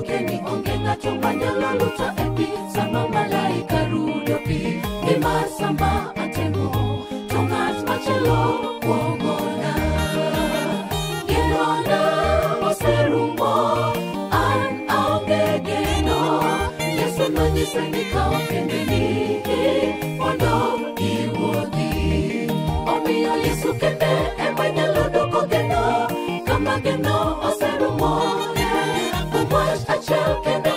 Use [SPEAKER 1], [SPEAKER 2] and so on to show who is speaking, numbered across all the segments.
[SPEAKER 1] ne odwoke ni onge ng'ato manyalo luto e pi sama malaika rudo pi. Nimar sama atemo. To ng'at machielo kuongona. Genona oserumo an aonge geno. Yesu nonyise ni kaw kendeni mondo iwuodhi omiyo yesu kende ema nyalo dwoko geno kama geno wach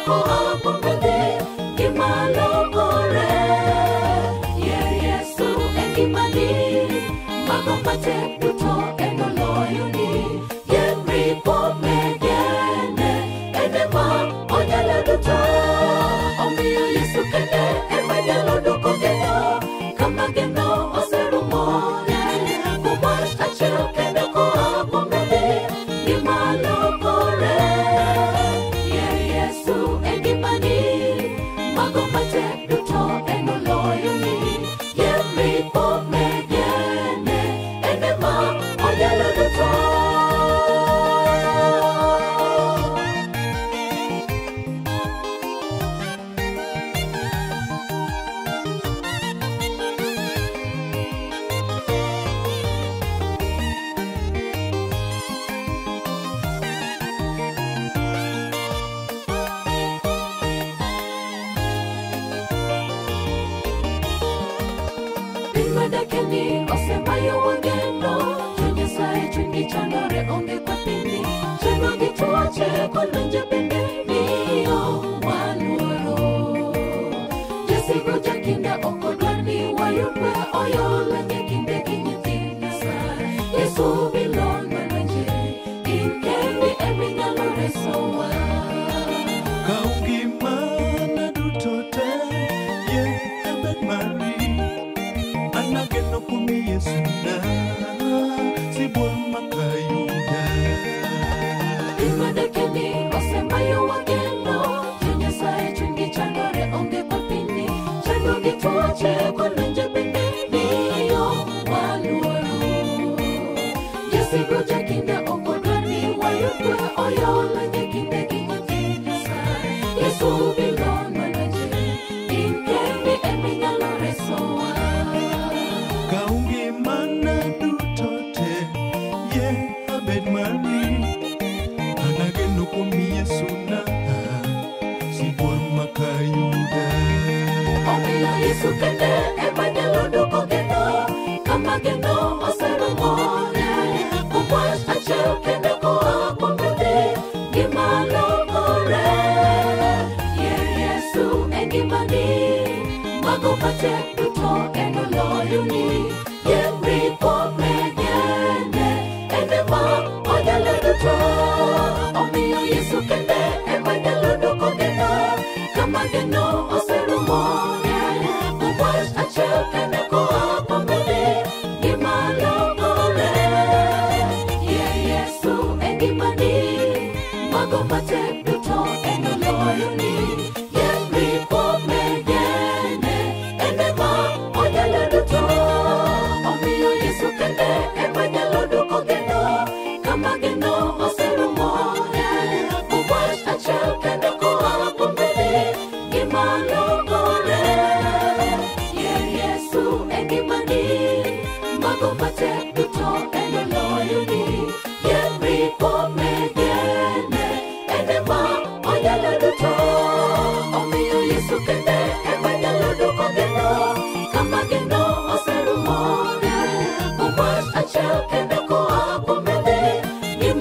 [SPEAKER 1] imani wasemayo wageno chenye sae chwingi chandore onge kwapini chenwagituache kolonje peni bilon manaje in kendi eminyalo resowa
[SPEAKER 2] Kau gimana duto te ye abed mari anageno kuom Yesu na sibuor makayuda
[SPEAKER 1] omiyo yesu mago matek duto en oloyoni yen ripo megene en ema onyalo duto Take the tall and the loyalty. Yeah, we me, yeah, me. Ma, on the to get there. And by the lado on the no. Come again, no, on ceremony. Who was a child can the co op on me there. You